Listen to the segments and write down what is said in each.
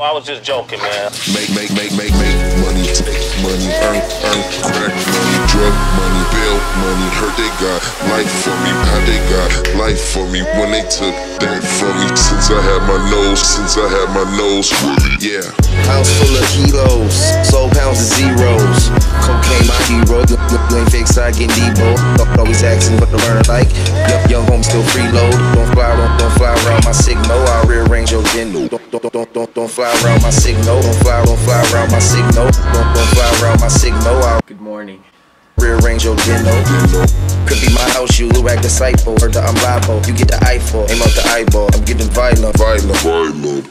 I was just joking, man. Make, make, make, make, make money, take money, earn, earn, crack money, drug money, bill money. Heard they got life for me, how they got life for me when they took that from me. Since I had my nose, since I had my nose, yeah. House full of kilos, soul pounds of zeros. Cocaine, my hero. You, you, you ain't fixed, I get Debo. Always asking what to learn like. Young, young home still freeload. Don't fly, don't, don't fly around my signal. I'll rearrange your gendo. Don't, don't, don't, don't, don't fly around my signal. Don't fly, don't fly around my signal. Don't, don't fly around my signal. I'll Good morning. rearrange your gendo. Could be my house, you look like disciple. Or the I'm liable. You get the eyeball, aim out the eyeball. I'm getting violent, violent, violent.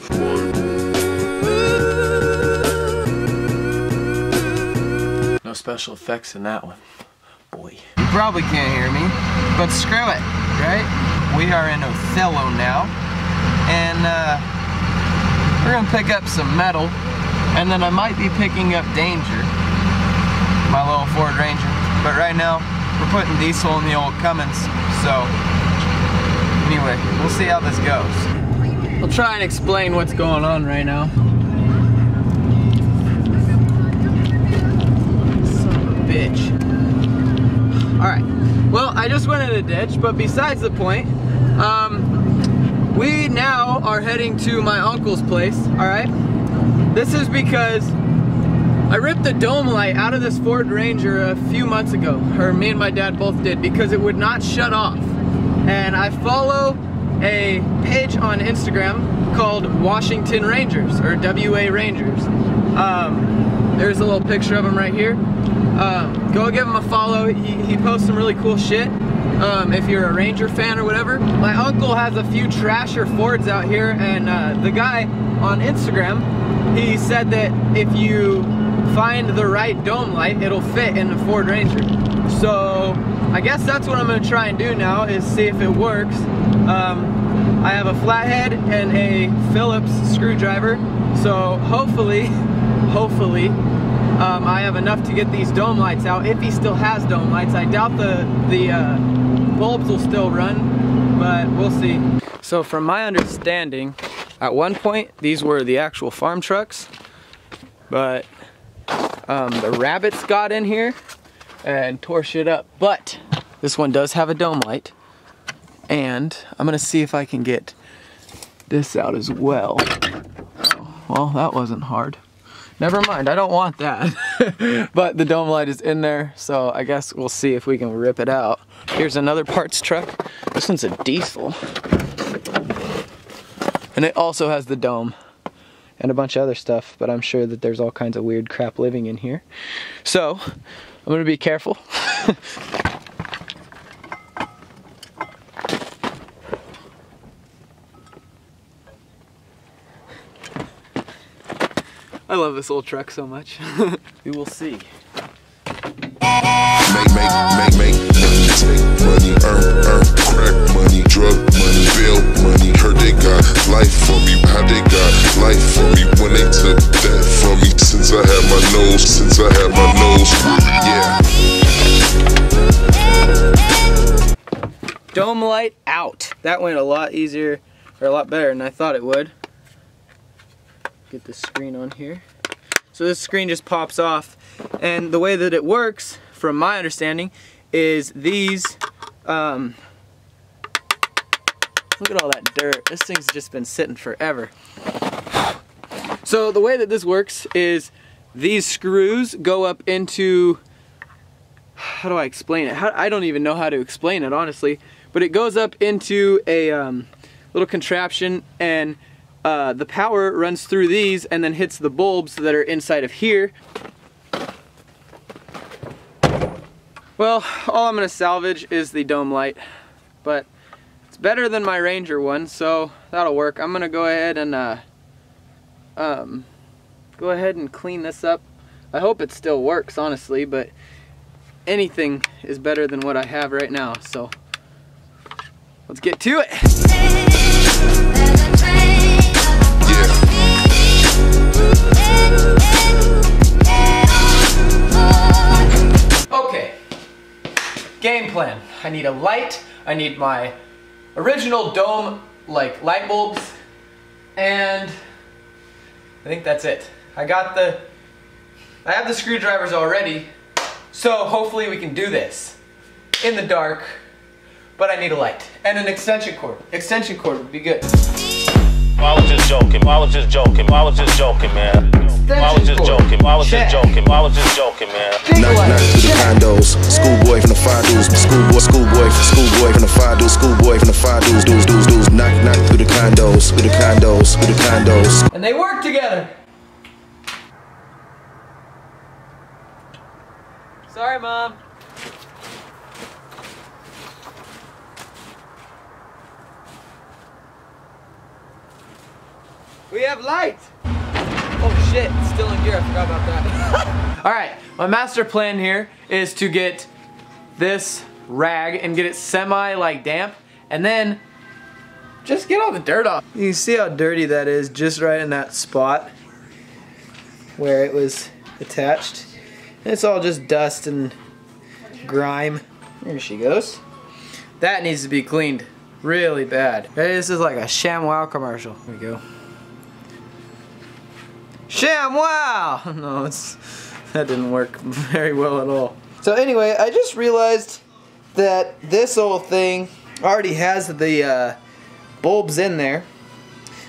No special effects in that one. Boy. You probably can't hear me, but screw it, right? We are in Othello now, and uh, we're gonna pick up some metal, and then I might be picking up Danger, my little Ford Ranger. But right now, we're putting diesel in the old Cummins, so anyway, we'll see how this goes. I'll try and explain what's going on right now. Bitch. Alright, well, I just went in a ditch, but besides the point, um, are heading to my uncle's place, alright? This is because I ripped the dome light out of this Ford Ranger a few months ago, or me and my dad both did, because it would not shut off. And I follow a page on Instagram called Washington Rangers, or WA Rangers. Um, there's a little picture of him right here. Um, go give him a follow. He, he posts some really cool shit. Um, if you're a Ranger fan or whatever. My uncle has a few trasher Fords out here, and uh, the guy on Instagram, he said that if you find the right dome light, it'll fit in the Ford Ranger. So I guess that's what I'm gonna try and do now is see if it works. Um, I have a flathead and a Phillips screwdriver, so hopefully, hopefully, um, I have enough to get these dome lights out. If he still has dome lights, I doubt the the uh, bulbs will still run, but we'll see. So from my understanding, at one point these were the actual farm trucks, but um, the rabbits got in here and tore shit up. But this one does have a dome light, and I'm gonna see if I can get this out as well. Well, that wasn't hard. Never mind, I don't want that. but the dome light is in there, so I guess we'll see if we can rip it out. Here's another parts truck. This one's a diesel. And it also has the dome and a bunch of other stuff, but I'm sure that there's all kinds of weird crap living in here. So, I'm gonna be careful. I love this old truck so much. we will see. Make, make, make, make money, take money, earn, earn, crack money, drug money, bill money. Heard they got life for me, how they got life for me when they took that from me. Since I had my nose, since I had my nose, yeah. Dome light out. That went a lot easier, or a lot better than I thought it would. Get the screen on here. So this screen just pops off, and the way that it works, from my understanding, is these, um, look at all that dirt. This thing's just been sitting forever. So the way that this works is these screws go up into, how do I explain it? How, I don't even know how to explain it, honestly. But it goes up into a um, little contraption and uh, the power runs through these and then hits the bulbs that are inside of here. Well, all I'm going to salvage is the dome light, but it's better than my Ranger one, so that'll work. I'm going to go ahead and uh, um, go ahead and clean this up. I hope it still works, honestly, but anything is better than what I have right now, so let's get to it. Okay, game plan. I need a light, I need my original dome like light bulbs, and I think that's it. I got the, I have the screwdrivers already, so hopefully we can do this in the dark, but I need a light and an extension cord. Extension cord would be good. I was just joking. I was just joking. I was just joking, man. I was just joking. I was just joking. I was just joking, man. Big Knock, light. knock through the condos. Schoolboy from the five dudes. Schoolboy, schoolboy, schoolboy from the five dudes. Schoolboy from the five dudes. Dudes, dudes, dudes. Knock, knock through the condos. Through the condos. Through the condos. And they work together. Sorry, Mom. We have light. Shit, still in gear. I forgot about that. All right, my master plan here is to get this rag and get it semi like damp and then just get all the dirt off. You see how dirty that is just right in that spot where it was attached. It's all just dust and grime. There she goes. That needs to be cleaned really bad. This is like a ShamWow commercial. Here we go. ShamWow! No, it's that didn't work very well at all. So anyway, I just realized that this old thing already has the uh, bulbs in there.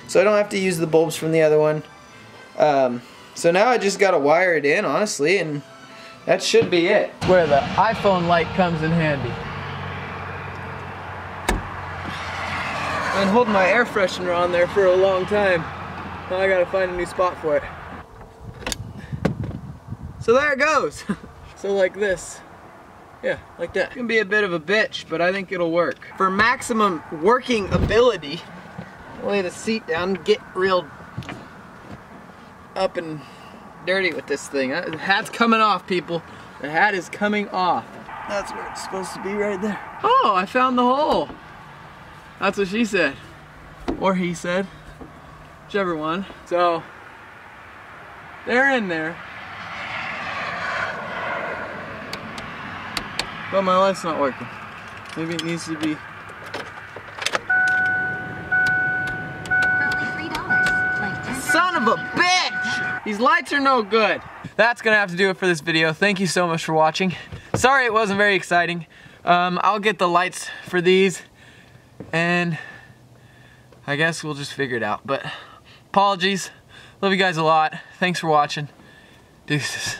So I don't have to use the bulbs from the other one. Um, so now I just gotta wire it in, honestly, and that should be it. Where the iPhone light comes in handy. I've been holding my air freshener on there for a long time. Now I gotta find a new spot for it. So there it goes. so like this. Yeah, like that. It can be a bit of a bitch, but I think it'll work. For maximum working ability, lay the seat down, get real up and dirty with this thing. Uh, The hat's coming off, people. The hat is coming off. That's where it's supposed to be right there. Oh, I found the hole. That's what she said. Or he said. Whichever one. So, they're in there. But my light's not working. Maybe it needs to be. Son of a bitch! These lights are no good. That's gonna have to do it for this video. Thank you so much for watching. Sorry it wasn't very exciting. Um, I'll get the lights for these and I guess we'll just figure it out. But apologies. Love you guys a lot. Thanks for watching. Deuces.